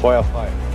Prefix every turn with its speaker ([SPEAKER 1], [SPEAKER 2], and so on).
[SPEAKER 1] Feuer frei.